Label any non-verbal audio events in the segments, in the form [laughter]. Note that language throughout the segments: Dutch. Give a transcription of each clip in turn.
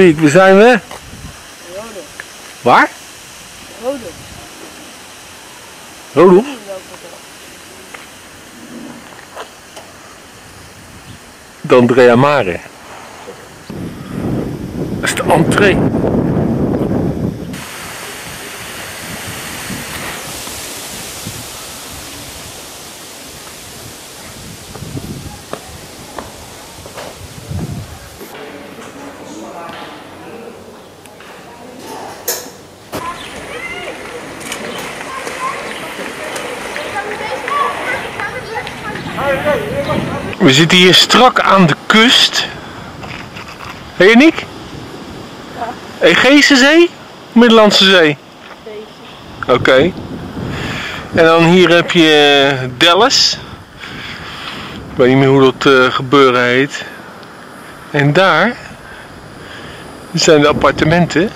Waar zijn we? Rode. Waar? Rode. Rodolf? De Andrea Mare. Dat is de entree. We zitten hier strak aan de kust. Hé hey, Nick? Egeïsche Zee? Middellandse Zee? Oké. En dan hier heb je eh, Dallas. Ik weet niet meer hoe dat eh, gebeuren heet. En daar zijn de appartementen.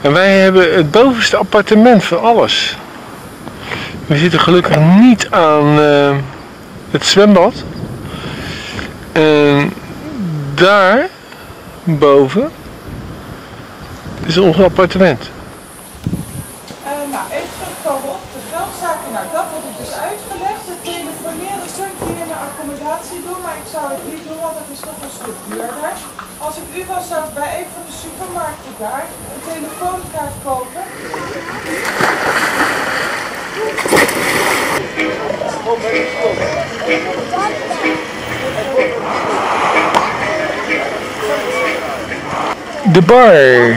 En wij hebben het bovenste appartement van alles. We zitten gelukkig niet aan eh, het zwembad. En daar boven is ons appartement. Uh, nou, even terugkomen op de geldzaken. Nou, dat heb ik dus uitgelegd. Het telefoneren kunt u in de accommodatie doen, maar ik zou het niet doen, want het is nog een stuk duurder. Als ik u was, zou ik bij een van de supermarkten daar een telefoonkaart kopen. De bar.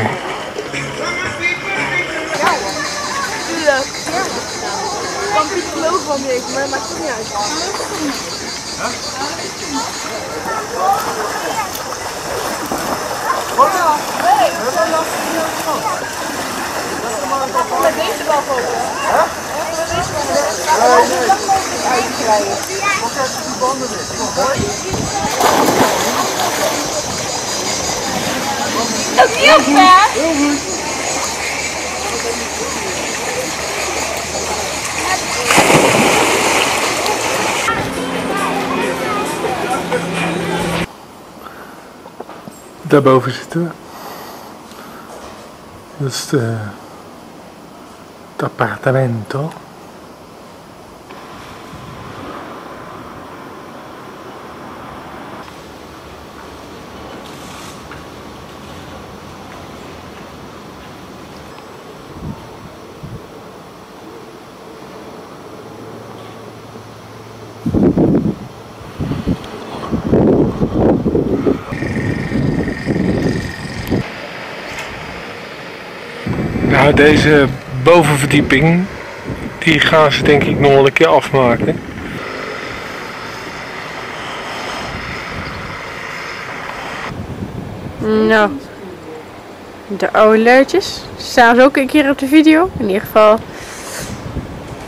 Kan psycholoog wel mee, maar dat maakt het niet uit. Met deze bal gewoon. Dat is heel ver. Daarboven zitten we. Dat is het. Nou, deze bovenverdieping, die gaan ze denk ik nog wel een keer afmaken. Nou, de oude luidjes staan ze ook een keer op de video. In ieder geval,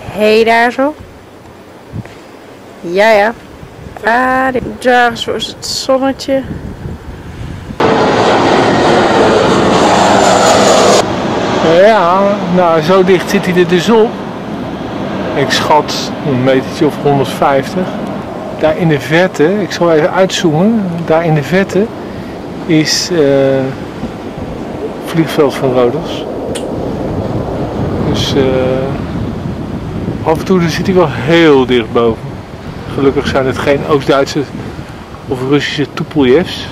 hey daar zo. Ja, ja. Ah, daar is het zonnetje. Ja, nou zo dicht zit hij er dus op. Ik schat een metertje of 150. Daar in de verte, ik zal even uitzoomen, daar in de verte is eh vliegveld van Rodos. Dus eh, af en toe zit hij wel heel dicht boven. Gelukkig zijn het geen Oost-Duitse of Russische Tupoljevs.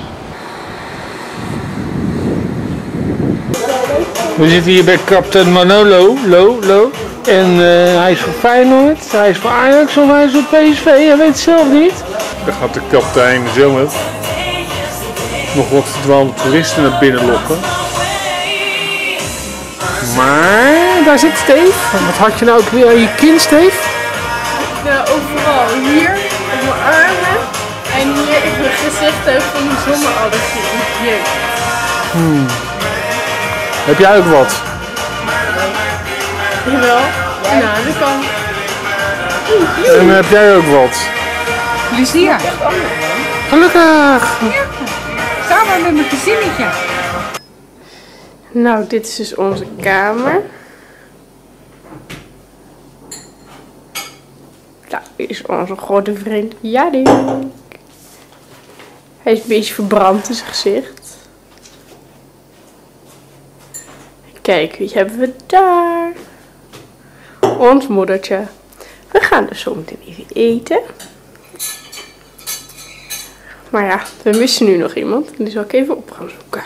We zitten hier bij kapitein Manolo, Lo, Lo. En eh, hij is voor Feyenoord, hij is voor Ajax of hij is voor PSV, hij weet het zelf niet. Dan gaat de kapitein zomer nog wat verdwaalde toeristen naar binnen lokken. Maar daar zit Steve. Wat had je nou ook weer aan je kin, Steve? Nou, overal. Hier, op mijn armen. En hier in mijn gezicht ook van die zonneallergie. Heb jij ook wat? Jawel. Nou, dat kan. En heb jij ook wat? Plezier. Gelukkig! Samen met mijn gezinnetje. Nou, dit is dus onze kamer. Hier is onze grote vriend Jadik. Hij is een beetje verbrand in zijn gezicht. Kijk, wie hebben we daar? Ons moedertje. We gaan dus zo meteen even eten. Maar ja, we missen nu nog iemand. Die zal ik even op gaan zoeken.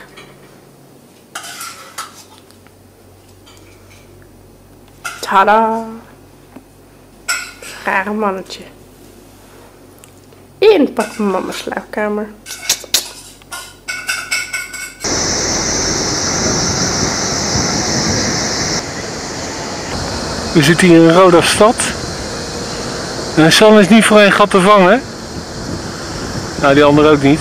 Tada! Rare mannetje. In pak mama's slaapkamer. We zitten hier in Roda stad. En San is niet voor een gat te vangen. Nou, die ander ook niet.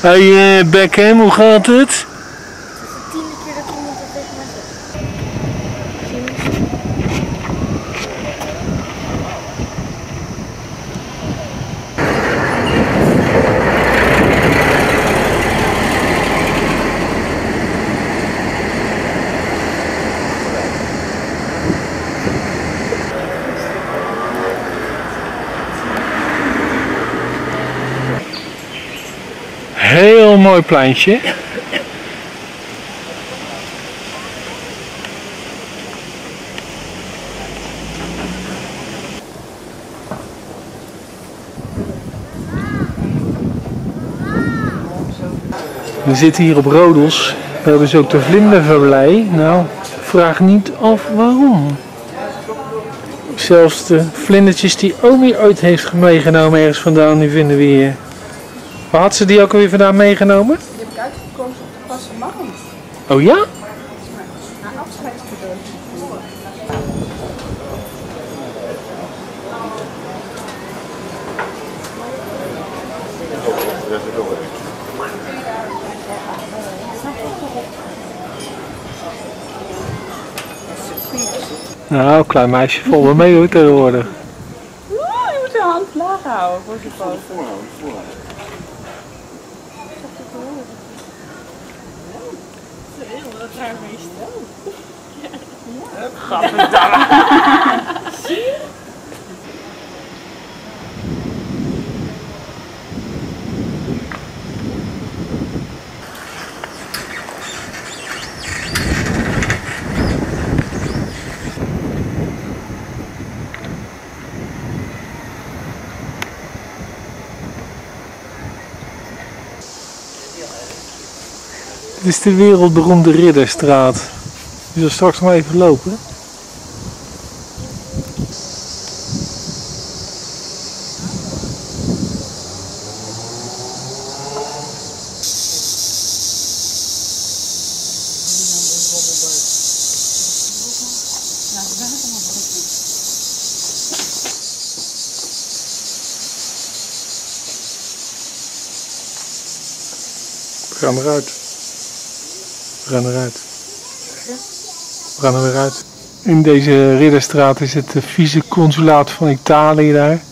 Hey uh, Beckham, hoe gaat het? tiende keer dat iemand dat tegen mij zegt. Heel mooi pleintje. We zitten hier op Rodels. We hebben ze ook de vlinderverblij. Nou, vraag niet af waarom. Zelfs de vlindertjes die Omi ooit heeft meegenomen ergens vandaan, die vinden we hier. Waar had ze die ook alweer vandaan meegenomen? Die heb ik uitgekozen op de passe man. Oh ja? Nou, klein meisje, vol wel mee hoor tegenwoordig. Oeh, je moet de hand laag houden voor zijn foto. Dit is de wereldberoemde Ridderstraat. Zal straks maar even lopen. Gaan eruit. Gaan eruit. Gaan er. In deze Ridderstraat is het vice-consulaat van Italië daar.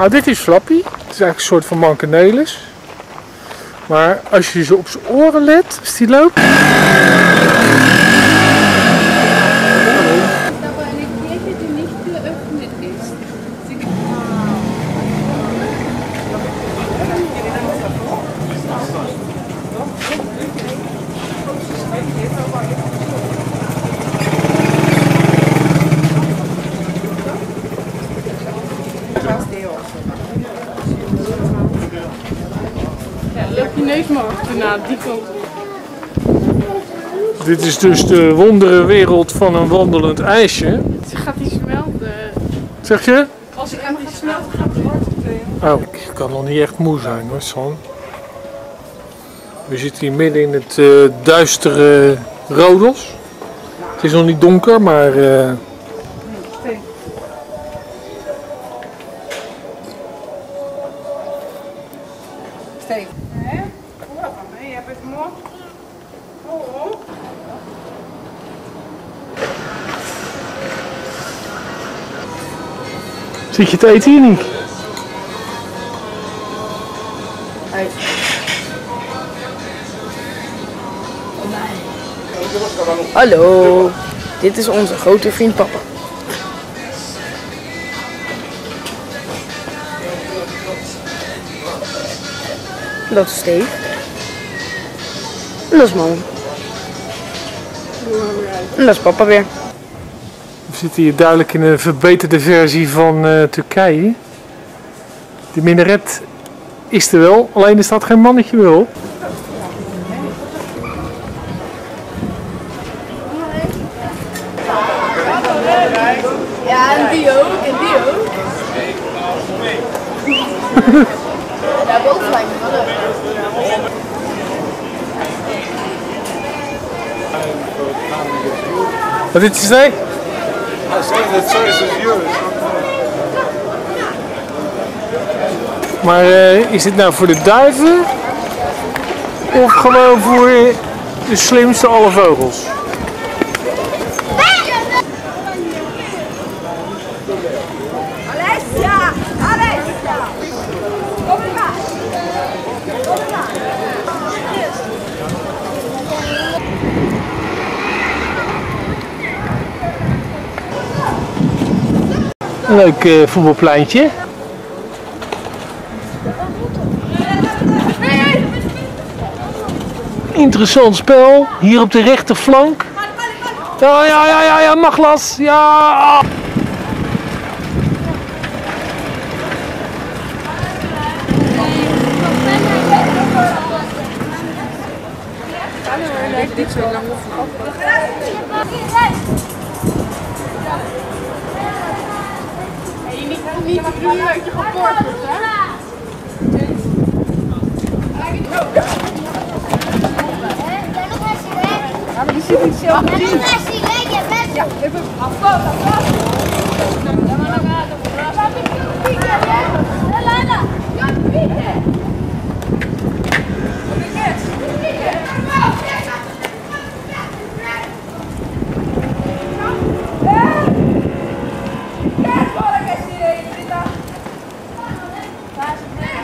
Nou, dit is Flappy. Het is eigenlijk een soort van mankenelis. Maar als je ze op zijn oren let, als die loopt. Helemaal achterna, die kant. Dit is dus de wonderenwereld van een wandelend ijsje. Gaat die smelten? Zeg je? Als ik aan die smelten gaat de hart meteen. Oh, ik kan nog niet echt moe zijn hoor, San. We zitten hier midden in het eh, duistere Rodos. Het is nog niet donker, maar eh, zit je te eten hier? Hallo, dit is onze grote vriend papa. Dat is Steve. En dat is mama. En dat is papa weer. We zitten hier duidelijk in een verbeterde versie van eh, Turkije. De minaret is er wel, alleen er staat geen mannetje meer op. Ja, en die ook, en die ook. [laughs] Ja, boven lijkt me wel Maar eh, is dit nou voor de duiven? Of gewoon voor de slimste alle vogels? Leuk eh, voetbalpleintje. Interessant spel. Hier op de rechterflank. Ja, ja, ja, ja, ja, Maglas. Ja. Niet doen dat je geport wordt, hè? Ja, maar die zit niet zelf te zien. Ja, even afval, afval.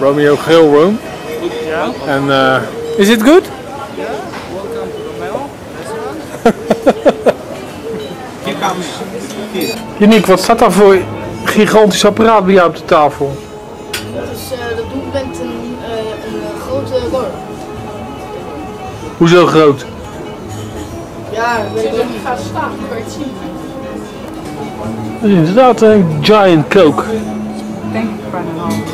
Romeo Geel Rome. En uh, is it good? Uniek, wat staat daar voor gigantisch apparaat bij jou op de tafel? Dus uh, dat doe ik met een, uh, een grote worm. Hoezo groot? Ja, ik weet niet. Ik ga staan, kan je het zien. Dat is inderdaad een giant coke. Denk ik bijna een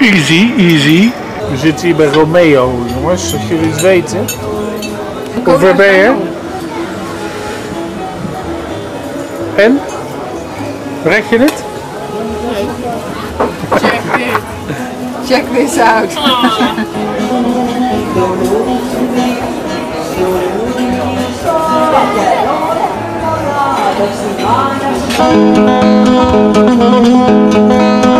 Easy, easy. We zitten hier bij Romeo, jongens, zodat jullie het weten. Hoe ver ben je? En? Red je het? Check dit. Check this out. [laughs]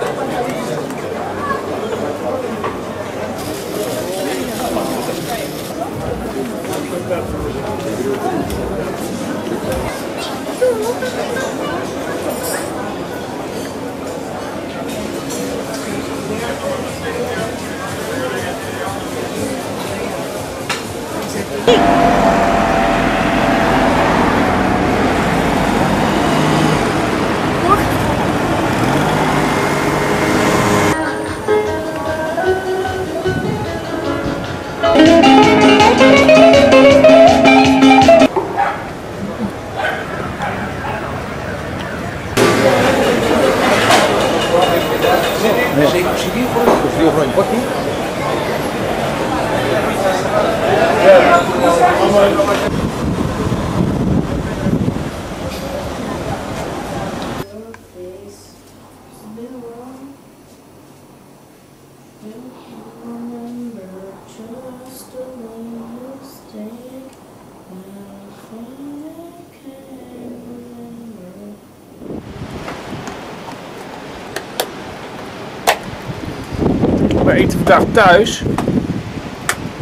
vandaag thuis.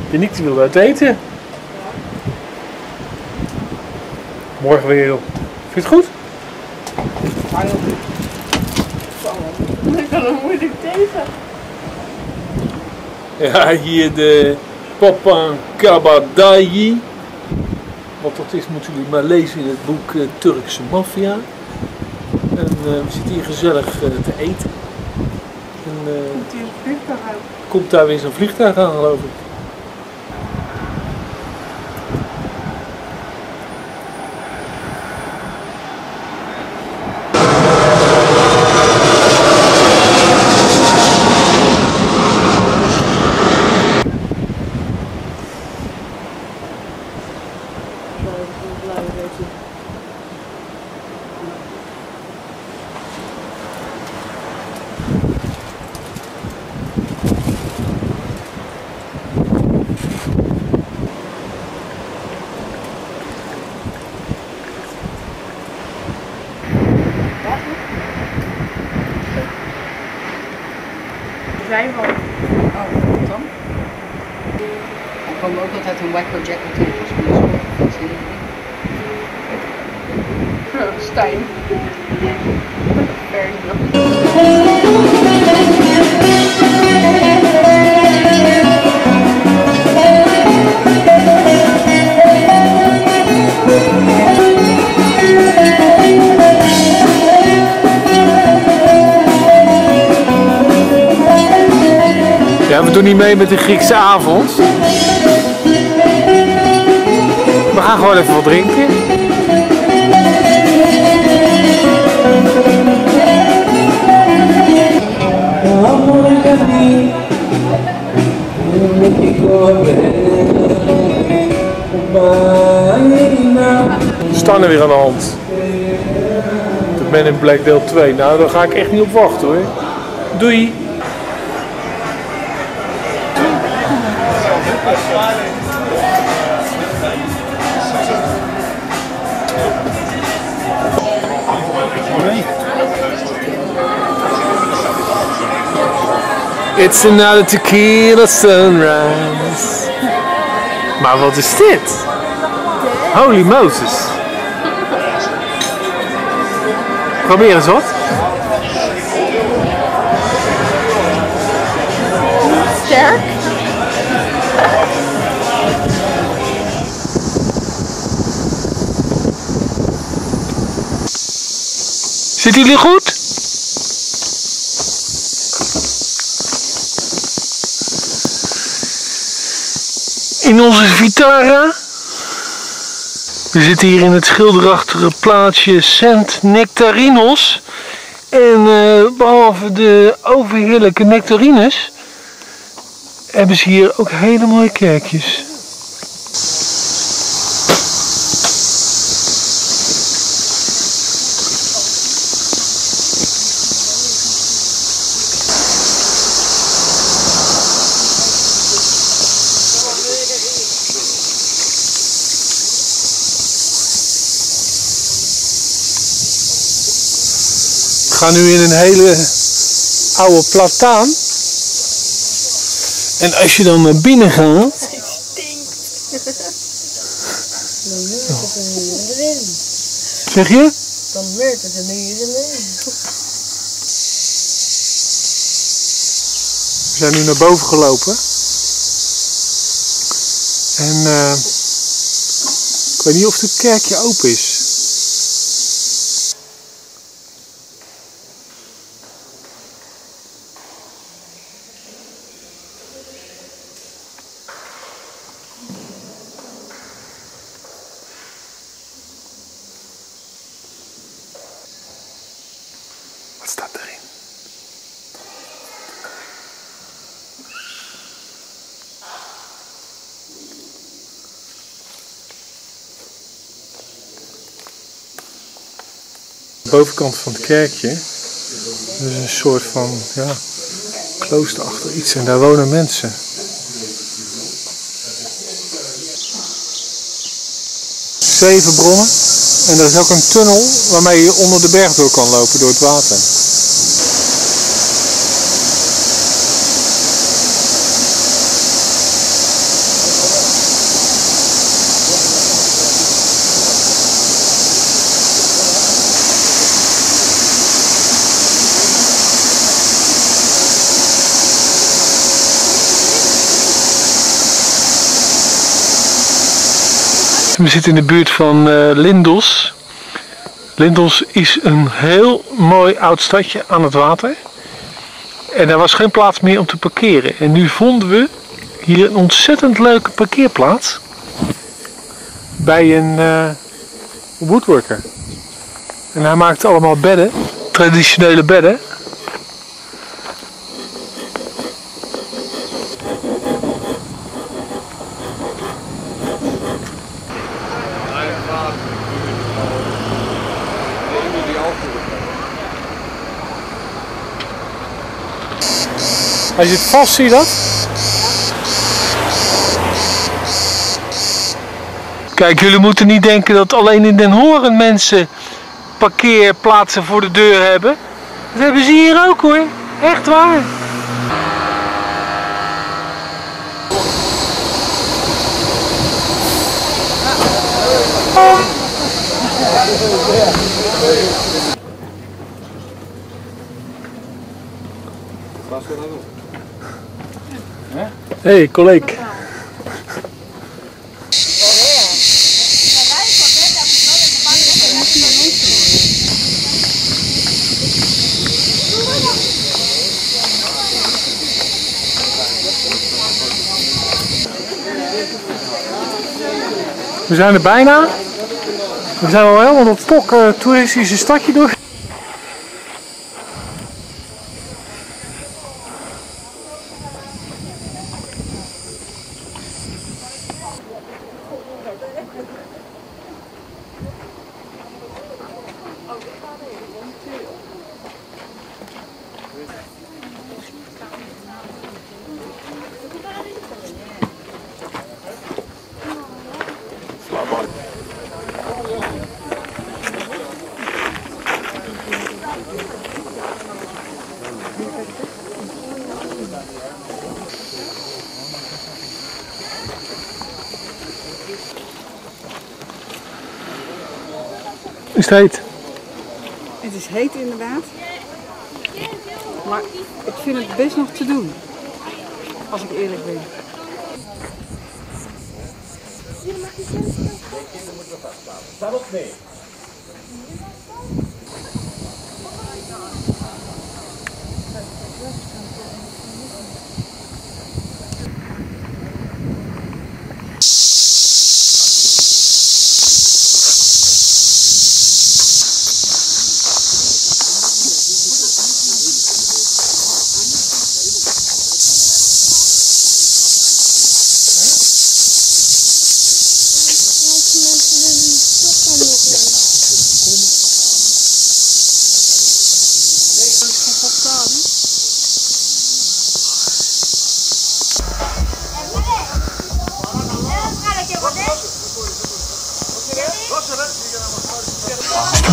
Janiek die wil uit eten. Morgen weer op. Vind je het goed? Ik kan hem moeilijk tegen. Ja, hier de Papa Kabadayi. Wat dat is moeten jullie maar lezen in het boek eh, Turkse Mafia. En eh, we zitten hier gezellig eh, te eten. En, eh, Komt hier een vliegtuig uit? komt daar weer zo'n vliegtuig aan geloof ik. Met de Griekse avond. We gaan gewoon even wat drinken. We staan er weer aan de hand. De Men in Black deel 2. Nou, daar ga ik echt niet op wachten hoor. Doei! It's another tequila sunrise. Maar wat is dit? Holy Moses. Probeer eens wat. Sterk. Zitten jullie goed? In onze Vitara. We zitten hier in het schilderachtige plaatsje Sint Nectarinos. En eh, behalve de overheerlijke nectarines hebben ze hier ook hele mooie kerkjes. Ga nu in een hele oude plataan. En als je dan naar binnen gaat, [laughs] [laughs] Dan meurt het een uur erin. Zeg je? Dan meurt het een uur erin. We zijn nu naar boven gelopen. En eh, ik weet niet of het kerkje open is. Bovenkant van het kerkje. Is een soort van ja, kloosterachtig iets en daar wonen mensen. Zeven bronnen en er is ook een tunnel waarmee je onder de berg door kan lopen door het water. We zitten in de buurt van eh Lindos. Lindos is een heel mooi oud stadje aan het water. En er was geen plaats meer om te parkeren. En nu vonden we hier een ontzettend leuke parkeerplaats. Bij een eh, woodworker. En hij maakt allemaal bedden. Traditionele bedden. Hij zit vast, zie je dat? Kijk, jullie moeten niet denken dat alleen in Den Horen mensen parkeerplaatsen voor de deur hebben. Dat hebben ze hier ook hoor. Echt waar. Hey, collega. We zijn er bijna. We zijn al helemaal dat tok eh, toeristische stadje door. Is het heet? Het is heet inderdaad. Maar ik vind het best nog te doen. Als ik eerlijk ben. De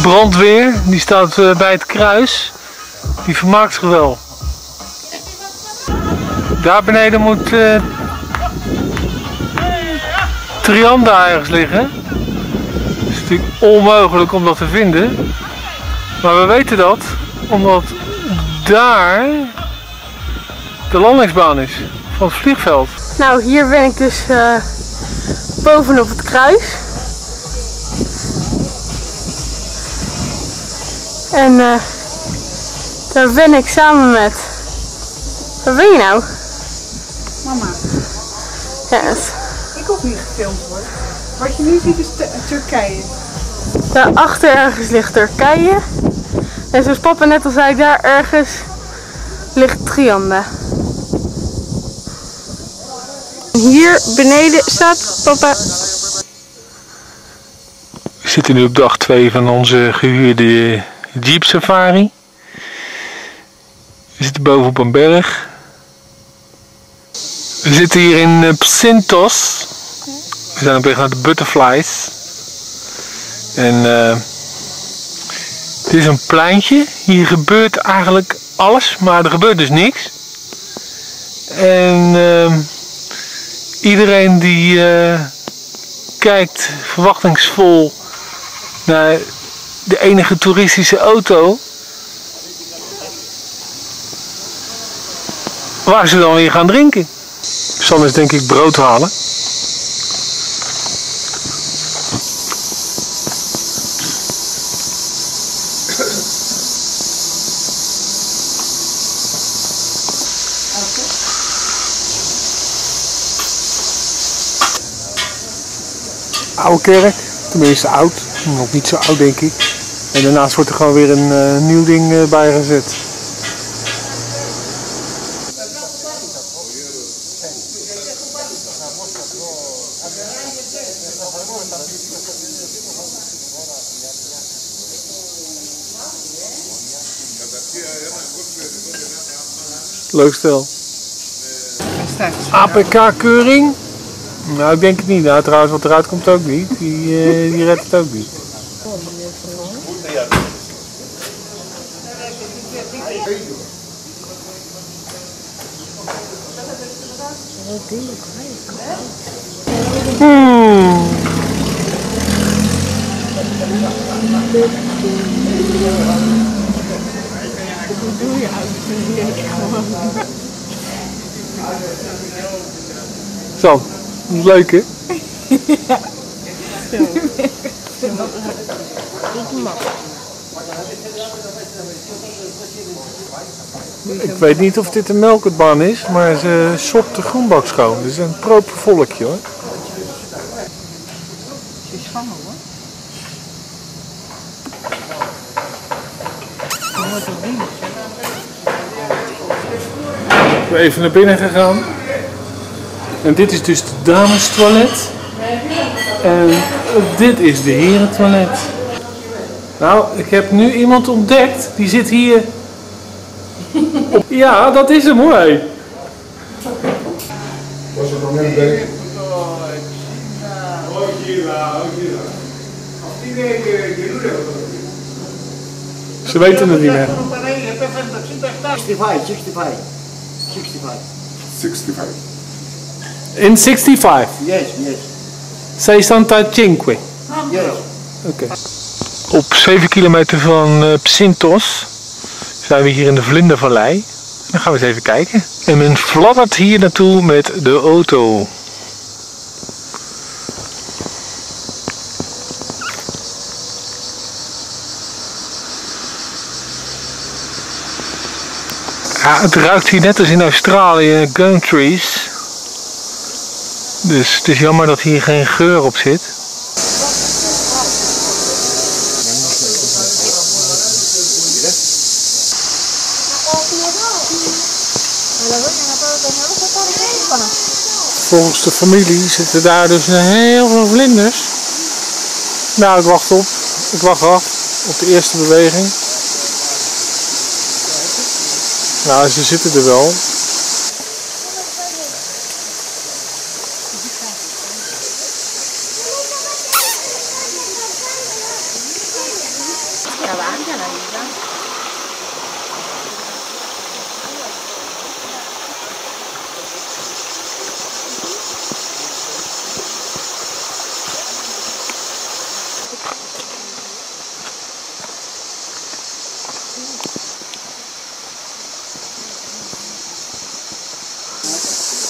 brandweer, die staat eh, bij het kruis. Die vermaakt zich wel. Daar beneden moet eh, Trianda ergens liggen. Het is natuurlijk onmogelijk om dat te vinden. Maar we weten dat omdat daar de landingsbaan is van het vliegveld. Nou, hier ben ik dus eh, bovenop het kruis. En eh, daar ben ik samen met. Waar ben je nou? Mama, Yes. ik hoef niet gefilmd worden. Wat je nu ziet is Tur- Turkije. Daarachter ergens ligt Turkije. En zoals papa net al zei, daar ergens ligt Trianda. En hier beneden staat papa. We zitten nu op dag 2 van onze gehuurde Jeep Safari. We zitten boven op een berg. We zitten hier in eh, Psintos. We zijn op weg naar de Butterflies. En eh, dit is een pleintje. Hier gebeurt eigenlijk alles, maar er gebeurt dus niks. En ehm, iedereen die eh, kijkt verwachtingsvol naar de enige toeristische auto. Waar ze dan weer gaan drinken. Sam is denk ik brood halen. Oude kerk, tenminste oud, nog niet zo oud denk ik. En daarnaast wordt er gewoon weer een eh, nieuw ding eh, bij gezet. Leuk stel. APK-keuring? Nou, ik denk het niet. Nou, trouwens, wat eruit komt ook niet. Die, eh, die redt het ook niet. Hmm. Zo, dat is leuk hè? [laughs] Ik weet niet of dit een melkertbaan is, maar ze sopt de groenbak schoon. Dus een proper volkje hoor. Is hoor. Ben even naar binnen gegaan. En dit is dus de damestoilet. En dit is de herentoilet. Nou, ik heb nu iemand ontdekt. Die zit hier. Ja, dat is hem hoor. Ze weten het niet meer. 65, 65. 65. 65. In 65. Yes, yes. 65. Yes. Oké. Op 7 kilometer van eh, Psintos zijn we hier in de Vlindervallei. Dan gaan we eens even kijken. En men fladdert hier naartoe met de auto. Ja, het ruikt hier net als in Australië gum trees. Dus het is jammer dat hier geen geur op zit. Volgens de familie zitten daar dus heel veel vlinders. Nou, ik wacht op. Ik wacht af op de eerste beweging. Nou, ze zitten er wel.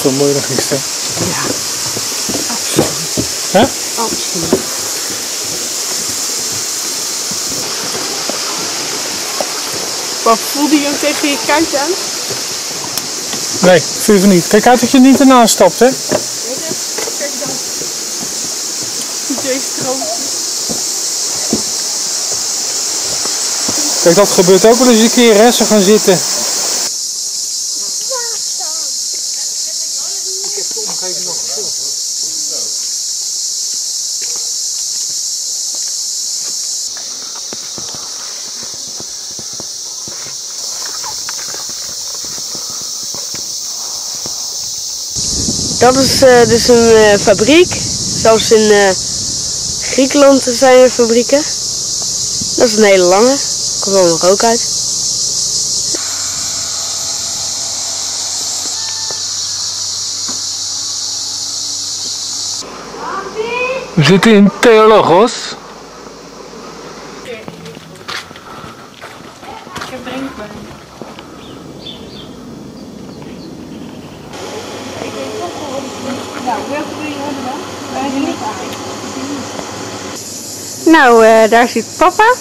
veel mooier dan gisteren? Hè? Absoluut. Wat voelde je hem tegen je kuit aan? Nee, vind je van niet. Kijk uit dat je niet ernaast stapt, hè? Kijk dan. Deze stroom. Kijk, dat gebeurt ook wel eens een keer, hè? Ze gaan zitten. Dat is eh, dus een eh, fabriek. Zelfs in eh, Griekenland zijn er fabrieken. Dat is een hele lange. Komt nog rook uit. We zitten in Theologos. Ik heb drink bij. Nou, eh, daar zit papa.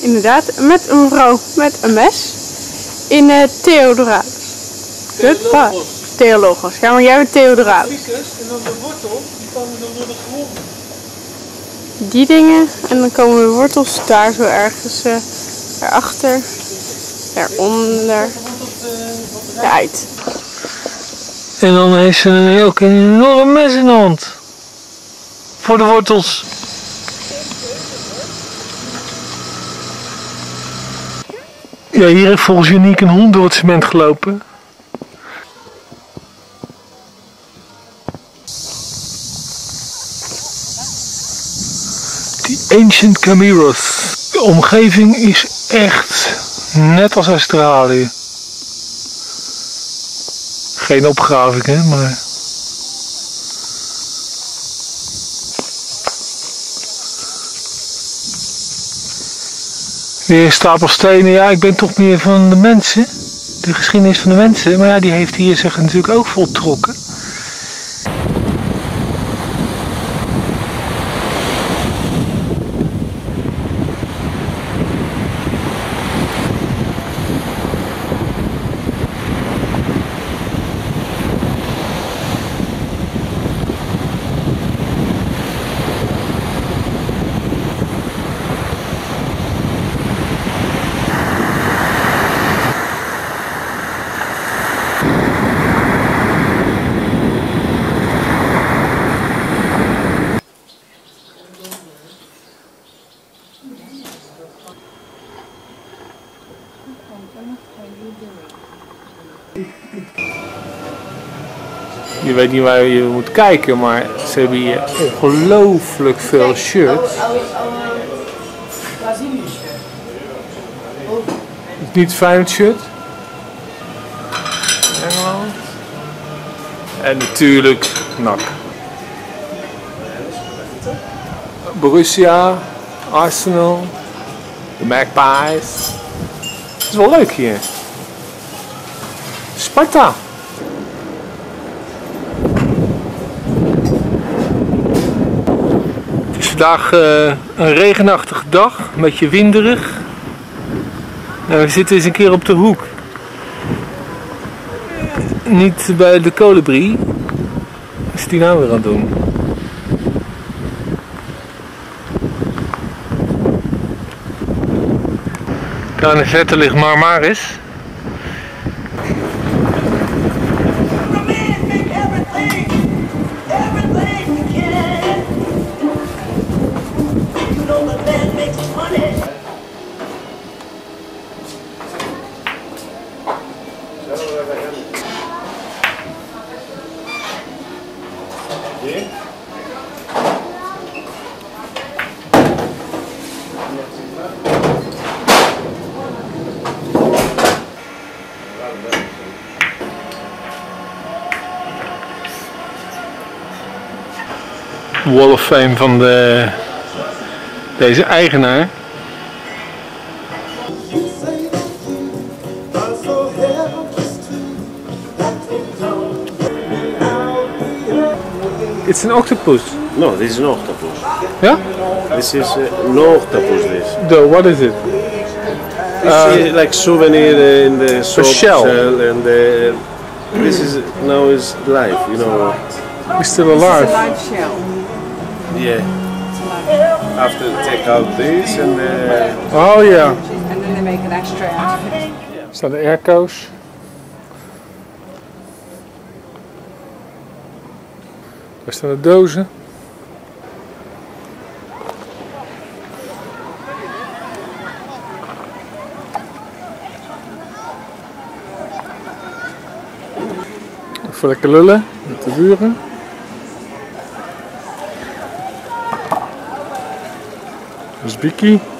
Inderdaad, met een vrouw met een mes. In uh, Theodoratus. Goodbye. Theologos. Ja, maar jij bent Theodoratus. En dan de wortel, die komen dan door de grond. Die dingen. En dan komen de wortels daar zo ergens uh, erachter. Eronder. Eruit. En dan heeft ze een, een enorm mes in de hand. Voor de wortels. Ja, hier heeft volgens Uniek een hond door het cement gelopen. Die Ancient Camiros. De omgeving is echt net als Australië. Geen opgraving, hè, maar. Weer stapel stenen. Ja, ik ben toch meer van de mensen. De geschiedenis van de mensen. Maar ja, die heeft hier zich natuurlijk ook voltrokken. Weet niet waar je moet kijken, maar ze hebben hier ongelooflijk veel shirts. Niet het shirt. Engeland. En natuurlijk NAC. Borussia, Arsenal, de Magpies. Het is wel leuk hier. Sparta. Het is vandaag eh, een regenachtige dag, een beetje winderig. Nou, we zitten eens een keer op de hoek. Niet bij de kolibrie. Wat is die nou weer aan het doen? Daar in de verte ligt Marmaris. Wall of Fame van de, deze eigenaar. It's an octopus. No, this is an octopus. Yeah? This is uh, no octopus. This. The, what is it? Is like souvenir in the soap shell. and uh, this is now is live. You know. It's still It's a alive. live shell. Yeah. After take out this and uh, Oh ja. And then they make an extra out of it. Er staan de airco's. Daar staan de dozen. Even lekker lullen met de buren. Dat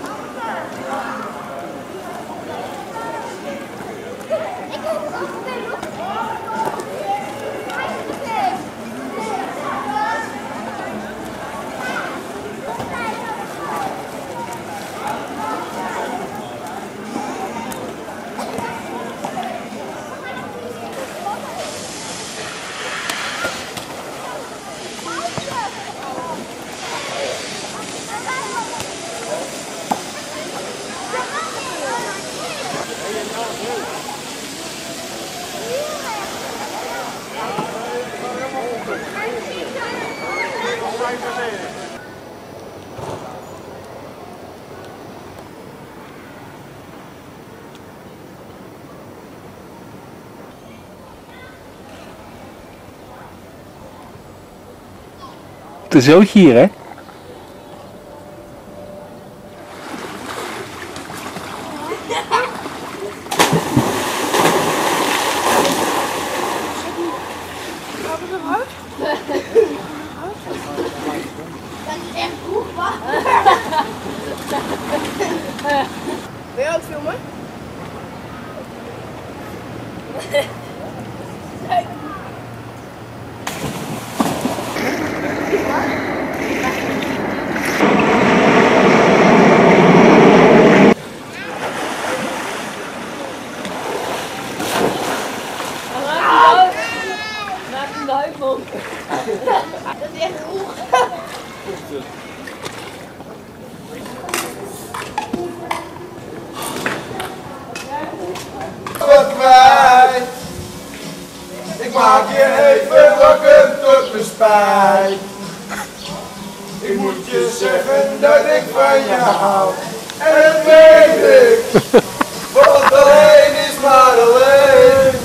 is ook hier, hè? Wil je ook filmen? kwijt. Ik maak je even wakker tot mijn spijt. Ik moet je zeggen dat ik van je hou. En dat weet ik. Want alleen is maar alleen.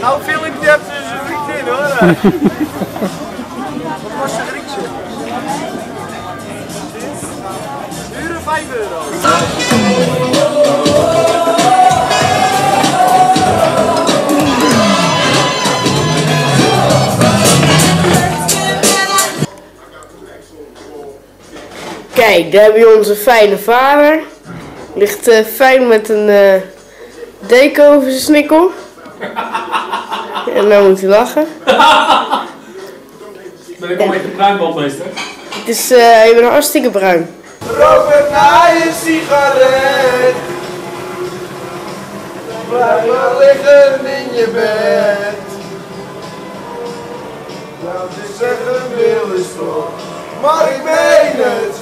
Nou, Philip, je hebt dus een vriendin hoor. [laughs] Kijk, daar heb je onze fijne vader. Ligt eh, fijn met een eh deken over zijn snikkel. [laughs] En dan moet hij lachen. [laughs] Ben ik al met de pruimbandmeester? Het is, eh je bent hartstikke bruin. Roken na je sigaret. Blijf maar liggen in je bed. Nou, te zeggen wil is toch, maar ik meen het.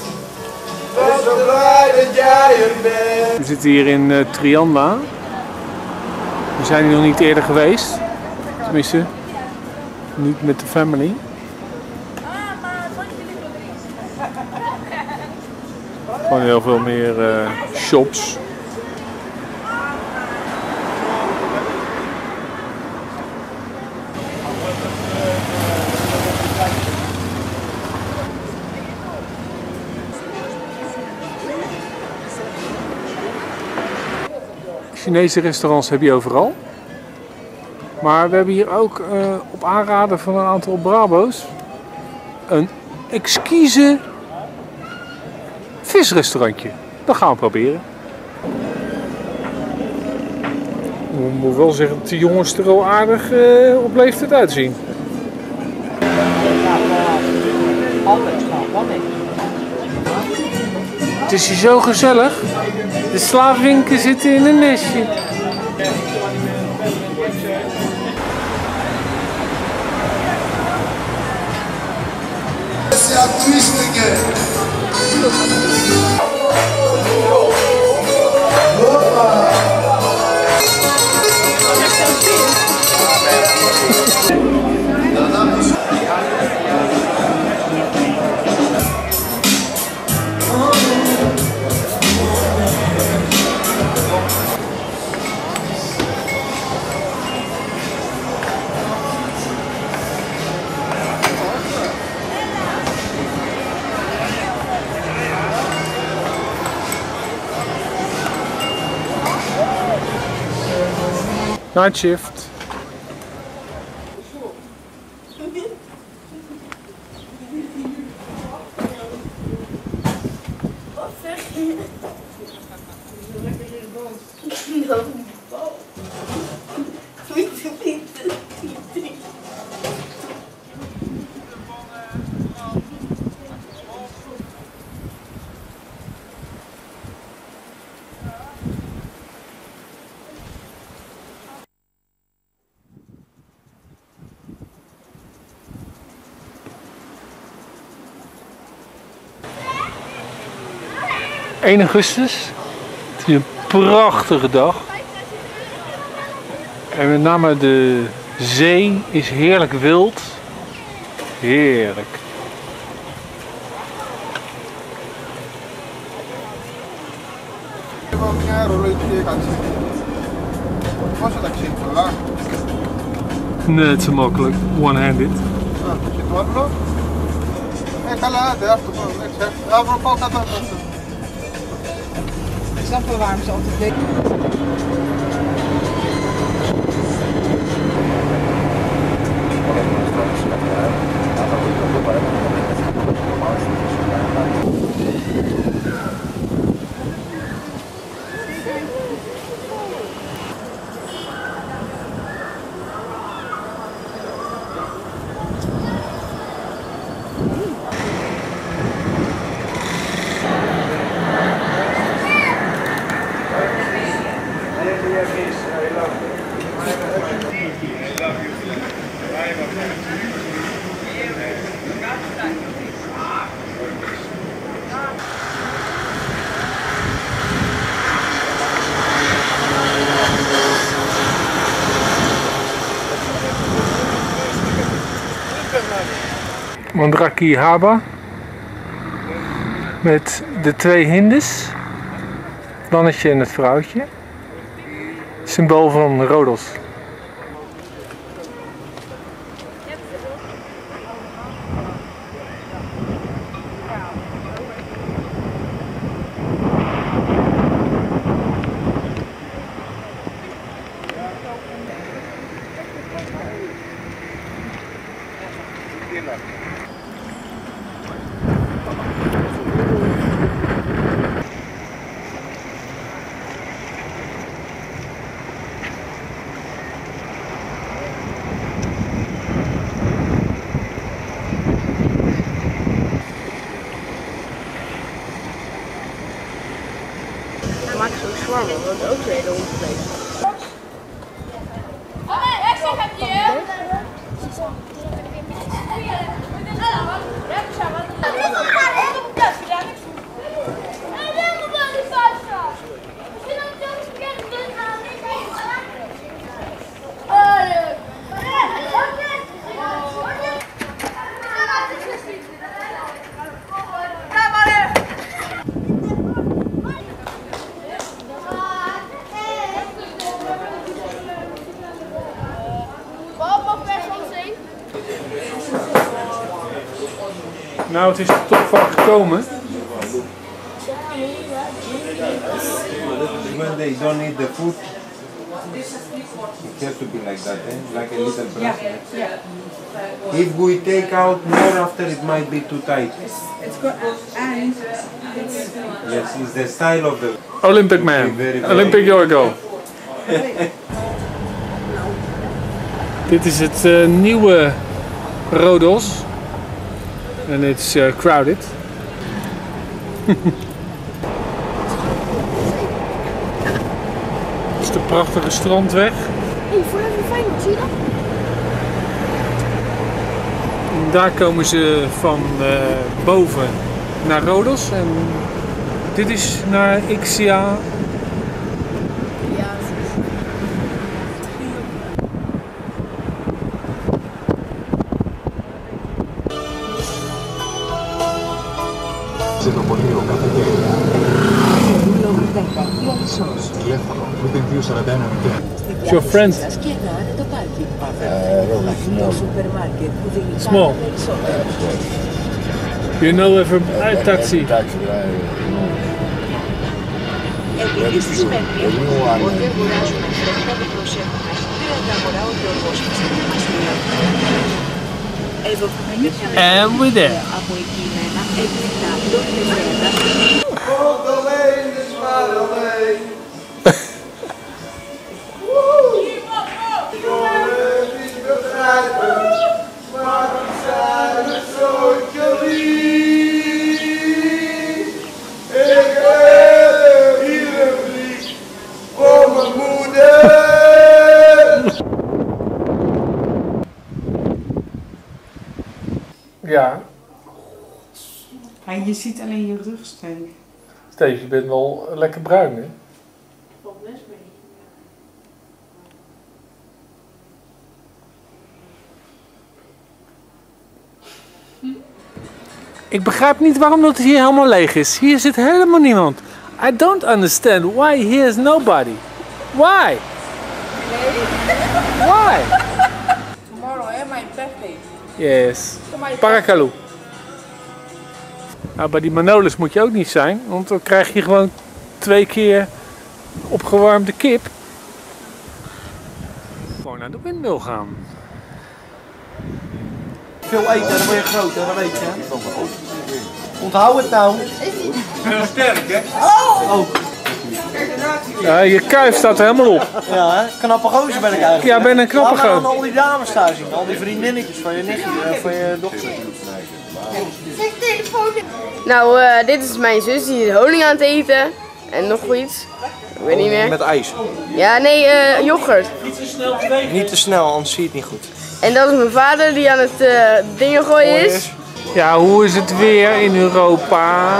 Ben zo blij dat jij er bent. We zitten hier in eh, Trianda. We zijn hier nog niet eerder geweest. Tenminste, niet met de family. Gewoon heel veel meer eh, shops. Chinese restaurants heb je overal. Maar we hebben hier ook eh, op aanraden van een aantal Brabo's een exquise visrestaurantje. Dat gaan we proberen. Ik moet wel zeggen dat de jongens er al aardig eh, op leeftijd uitzien. Het is hier zo gezellig. De slavinken zitten in een nestje. Night shift. ...1 augustus. Het is een prachtige dag. En met name de zee is heerlijk wild. Heerlijk. Net zo makkelijk. One-handed. Ik snap wel waarom ze altijd weten. Mandraki Haba. Met de twee hindes. Mannetje en het vrouwtje. Symbool van Rodos. Maak zo'n zwarm, want dat is ook een hele onvlees. Nou, het is er toch van gekomen. When they don't eat the food, It has to be like that, eh? like a little bracelet. If we take out more after, it might be too tight. It's got and it's Yes, it's the style of the. Olympic man. Very, very Olympic Yorgo. Dit is het eh, nieuwe Rodos. En het is eh, crowded. Dit is de prachtige strandweg. Hey, voor even fijn, zie je dat? En daar komen ze van eh, boven naar Rodos. En dit is naar Ixia. friends. Uh, small. You know if uh, taxi. taxi And we're there. Ja, Ja, je ziet alleen je rugsteek. Steve, je bent wel lekker bruin, hè? Ik begrijp niet waarom dat hier helemaal leeg is. Hier zit helemaal niemand. I don't understand why here is nobody. Why? Why? Tomorrow, eh, my birthday. Yes. Parakalu. Nou, bij die Manolis moet je ook niet zijn, want dan krijg je gewoon twee keer opgewarmde kip. Gewoon naar de windmill gaan. Veel eten, dan word je groter, dat weet je. Onthoud het nou. Heel sterk, hè? Oh, Ja, je kuif staat er helemaal op. ja, hè? knappe gozer ben ik eigenlijk. Ja, ben een knappe gozer. aan al die dames daar zien, al die vriendinnetjes van je nichtje, eh, van je dochter. Nou, eh, dit is mijn zus, die is honing aan het eten. En nog iets. Ik weet niet meer. Met ijs. Ja, nee, eh, yoghurt. Niet te snel, anders zie je het niet goed. En dat is mijn vader die aan het eh, dingen gooien is. Ja, hoe is het weer in Europa?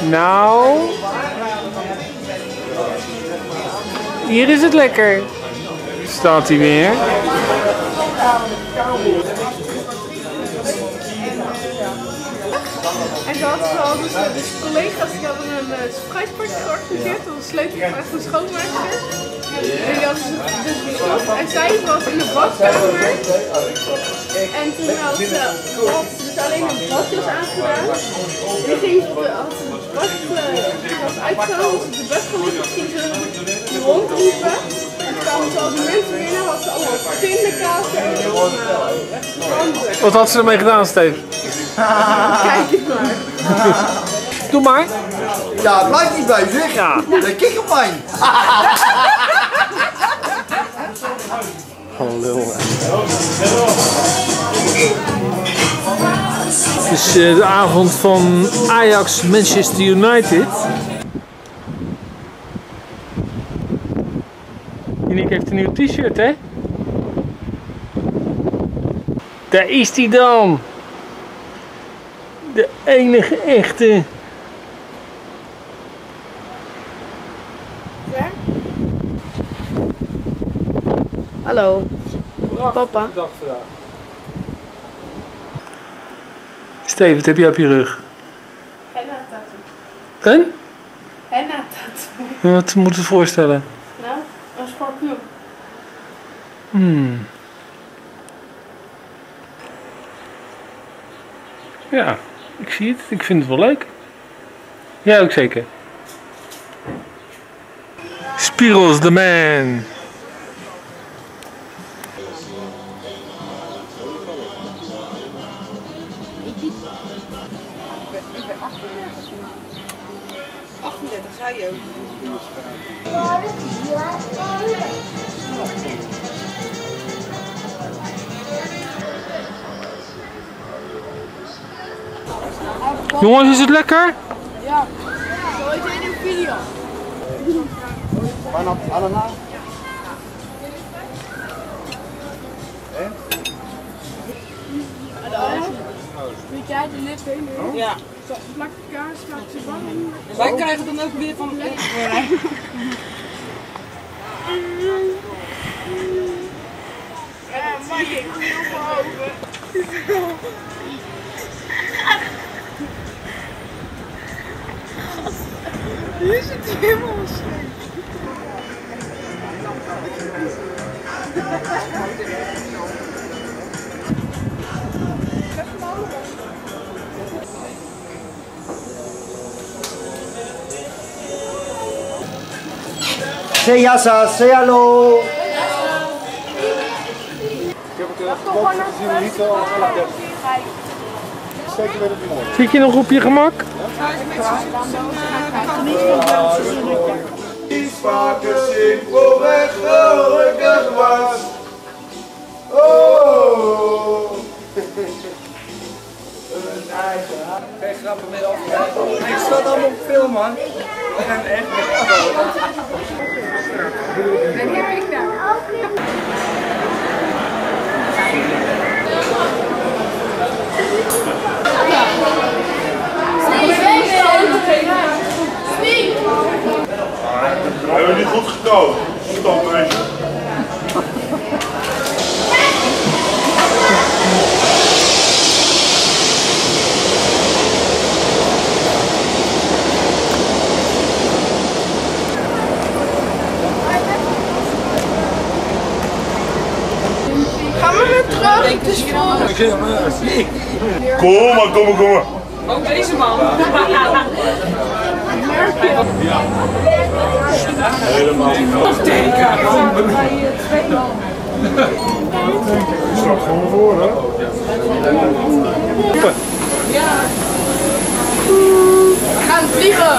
Nou. Hier is het lekker. Staat hij weer. En ze hadden al dus, dus collega's die hadden een uh, surprise georganiseerd. Dat was een echt een schoonmaakster. En ze dus zij was in de badkamer. En toen had ze, had ze dus alleen een badjas aangedaan. En die ging op de, had ze het bad uh, was uitgegaan, had ze de bed gelegd, ging ze rondroepen. En toen kwamen ze al die mensen binnen, had ze allemaal pindakaas en echt branden. Wat had ze ermee gedaan, Steve? Kijk eens maar. Doe maar. Ja, het blijft niet bij zich. Ja. De kikkerpijn. [laughs] Oh, lul. Het is eh, de avond van Ajax Manchester United. Unique heeft een nieuw t-shirt, hè? Daar is hij dan. De enige echte. Hallo. Papa. Dag vandaag. Steven, wat heb je op je rug? Henna tattoo. Een? Henna tattoo. Wat moet het voorstellen? Nou, een schorpioen. Hmm. Ja, ik zie het. Ik vind het wel leuk. Jij ook zeker. Spiros, the man. Jongens, is het lekker? Ja. Zo is in een video. Bijna allemaal. Weet jij de lip heen? Ja. Zo, plak de kaas, laat ze bang. Wij krijgen dan ook weer van het eten. Ja, maar ik wil [laughs] heel ogen. Hier zit hij helemaal scheef. Say say hallo. Ik heb het gekookt gezien, niet al Zeker weet het mooi. Zit je nog op je gemak? Die vaker simpelweg gelukkig was. Oh. Een eigen Geen grappen meer over. Ik sta allemaal op film, man. Ik ben echt En hier ben ik daar. We hebben niet goed gekookt. Terug? Het is vol. Kom maar, kom maar, kom maar. Ook deze man. [laughs] Helemaal. Teka, Je staat gewoon voor? We gaan vliegen.